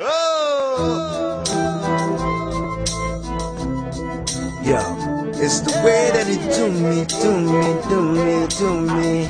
oh. Yo, it's the way that it do me, do me, do me, do me.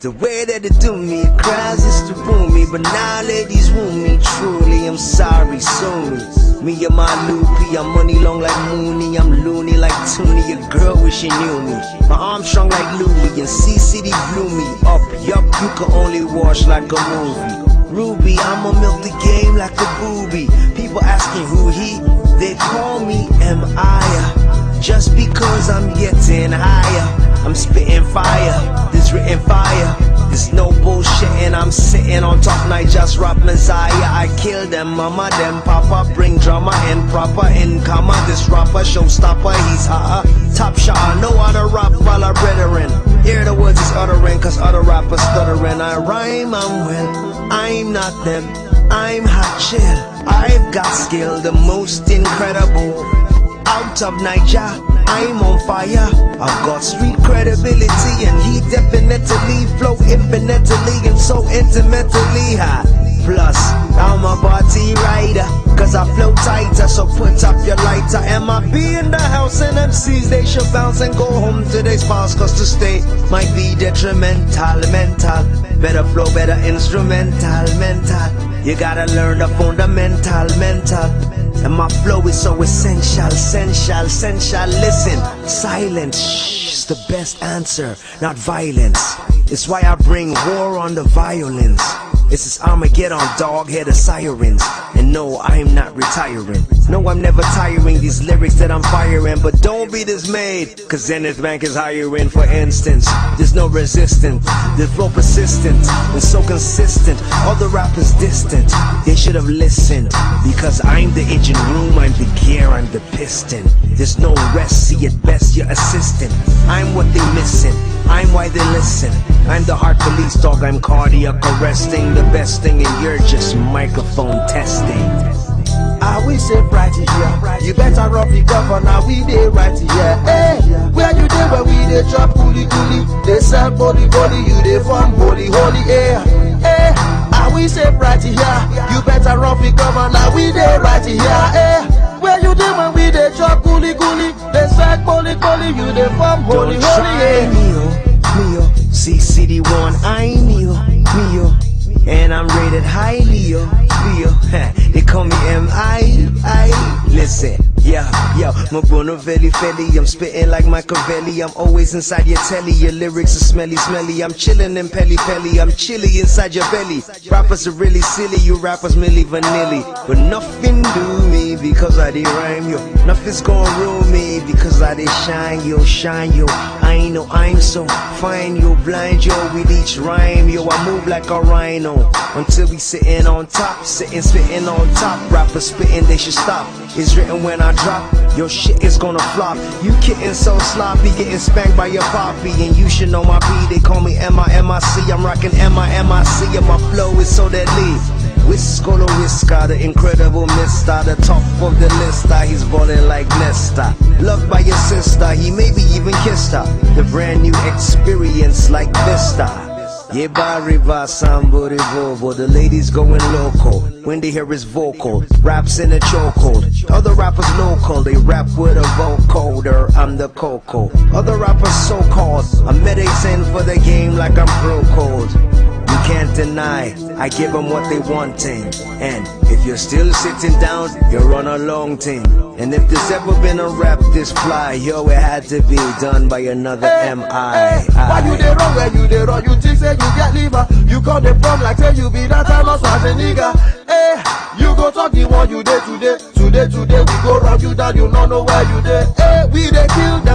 The way that it do me, cries is to woo me, but now ladies woo me. Truly, I'm sorry, sue me. Me and my loopy, I'm money long like Mooney, I'm loony like Toonie. A girl wish she knew me. My arm strong like Louie, and Choc City blew me up. Yup, you can only watch like a movie. Ruby, I'ma milk the game like a booby. People asking who he, they call me M.I. Just because I'm getting higher, I'm spitting fire. This written fire. There's no bullshit and I'm sitting on top night just rap Messiah. I kill them, mama them, papa bring drama in proper in comma. This rapper showstopper, he's hotter Top shot, I know how to rap while I'm brethren. Hear the words he's uttering cause other rappers stuttering. I rhyme, I'm well, I'm not them. I'm hot chill, I've got skill, the most incredible Out of Niger I'm on fire. I've got street credibility and he definitely flow infinitely and so intimately high. Plus, I'm a party rider, cause I flow tighter, so put up your lighter. Am I be in the house and MCs, they should bounce and go home to their cause to stay might be detrimental, mental. Better flow, better instrumental, mental. You gotta learn the fundamental, mental. And my flow is so essential, essential, essential. Listen, silence is the best answer, not violence. It's why I bring war on the violence. This Armageddon, dog, hear the sirens. And no, I'm not retiring. No, I'm never tiring these lyrics that I'm firing. But don't be dismayed, cause Zenith Bank is hiring, for instance. There's no resistance, the flow persistent and so consistent. Other rappers distant, they should have listened. Because I'm the engine room, I'm the gear, I'm the piston. There's no rest, see at best you're assistant. I'm what they missing, I'm why they listen. I'm the heart police dog, I'm cardiac arresting. The best thing, and you're just microphone testing. I we say right here. You better rub the governor, we dey right here. Eh, hey, eh. eh, where you dey when we dey chop coolie coolie? They sell body body, you dey form holy holy air. Hey, I we say right here. You better rub the governor, we dey right here. Hey, where you dey when we dey chop coolie coolie? Sell body body, you dey form holy Don't holy try air. me, oh, me, oh. See City One, I'm me, oh, me, oh. And I'm rated highly, oh, me, oh. They call me M.I.I. Listen, yeah, yeah, Mabuno Veli Feli. I'm spitting like Machiavelli. I'm always inside your telly. Your lyrics are smelly, smelly. I'm chilling in Pelly Pelly. I'm chilly inside your belly. Rappers are really silly. You rappers merely vanilly. But nothing do me because I did rhyme, yo. Nothing's gonna ruin me because I did shine, yo, shine, yo. I ain't know I'm so fine, yo, blind, yo. With each rhyme, yo, I move like a rhino until we sitting on top, sitting, spitting on top. Rappers spitting, they should stop. It's written when I drop, your shit is gonna flop. You kidding so sloppy, getting spanked by your poppy, and you should know my P. They call me M-I-M-I-C. I'm rocking M-I-M-I-C, and my flow is so deadly. Whiskolo Whisker, the incredible mister, the top of the list. ah, He's balling like Nesta. Loved by your sister, he maybe even kissed her. The brand new experience like Vista. Yeba Riva Sambori Vovo, the ladies going local when they hear his vocal. Raps in a chokehold. Other rappers local, they rap with a vocoder. I'm the coco. Other rappers so called, I'm meditating for the game like I'm pro code. Deny, I give them what they wanting. And if you're still sitting down, you're on a long team. And if there's ever been a rap this fly, yo, it had to be done by another M.I. Hey, why you dey run when you dey run? You think say you get liver? You call the bomb like say you be that time of nigga. Hey, you go talk the one you dey today. Today, today we go round you down. You no know where you dey. Hey, we dey kill them.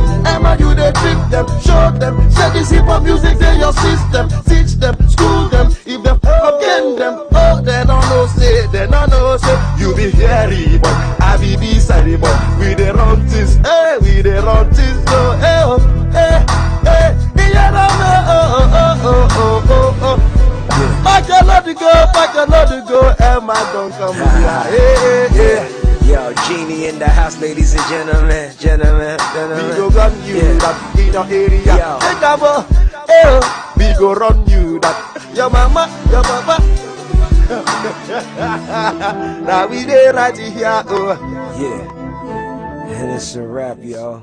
Emma, you they trick them. Show them. Say this hip hop music dey your system. Teach them, school them. If them again them, oh they don't know say, they don't know say. You be hairy boy, I be beside boy. We dey run this, hey, eh, we dey run this. So, hey, oh, hey, hey, yeah, no, oh, oh, oh, oh, oh, oh. oh. Pack your load to go, pack your load to go, eh, Emma don't come here. Hey, hey, hey. Yo, Djinee in the house, ladies and gentlemen, gentlemen, We gentlemen. go run you Yeah. that in your area. Yo. Take bo, eh. We go run you that. Your mama, your papa, now we there right here, oh. Yeah. And it's a wrap, y'all.